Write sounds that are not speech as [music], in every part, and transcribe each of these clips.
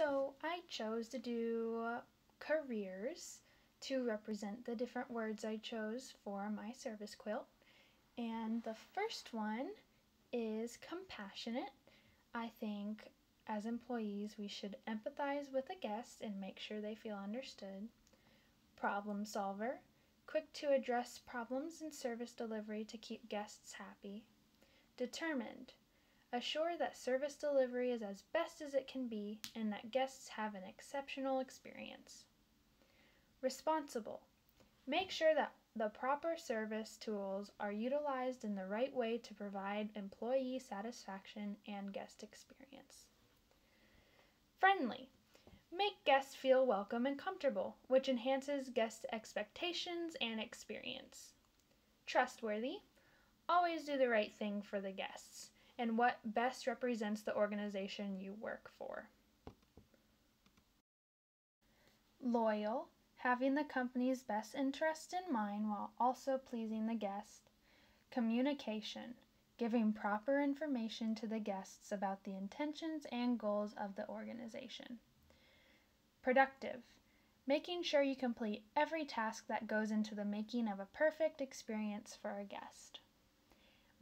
So I chose to do careers to represent the different words I chose for my service quilt. And the first one is compassionate. I think as employees we should empathize with a guest and make sure they feel understood. Problem solver, quick to address problems in service delivery to keep guests happy. Determined, Assure that service delivery is as best as it can be and that guests have an exceptional experience. Responsible. Make sure that the proper service tools are utilized in the right way to provide employee satisfaction and guest experience. Friendly. Make guests feel welcome and comfortable, which enhances guest expectations and experience. Trustworthy. Always do the right thing for the guests and what best represents the organization you work for. Loyal, having the company's best interest in mind while also pleasing the guest. Communication, giving proper information to the guests about the intentions and goals of the organization. Productive, making sure you complete every task that goes into the making of a perfect experience for a guest.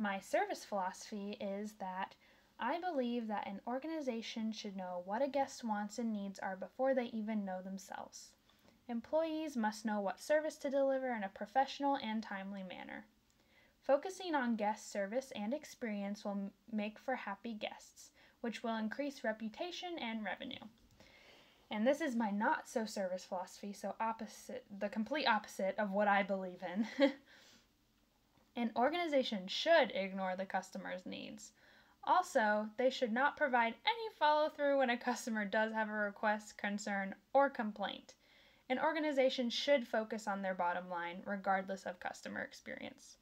My service philosophy is that I believe that an organization should know what a guest wants and needs are before they even know themselves. Employees must know what service to deliver in a professional and timely manner. Focusing on guest service and experience will make for happy guests, which will increase reputation and revenue. And this is my not so service philosophy, so opposite, the complete opposite of what I believe in. [laughs] An organization should ignore the customer's needs. Also, they should not provide any follow through when a customer does have a request, concern, or complaint. An organization should focus on their bottom line regardless of customer experience.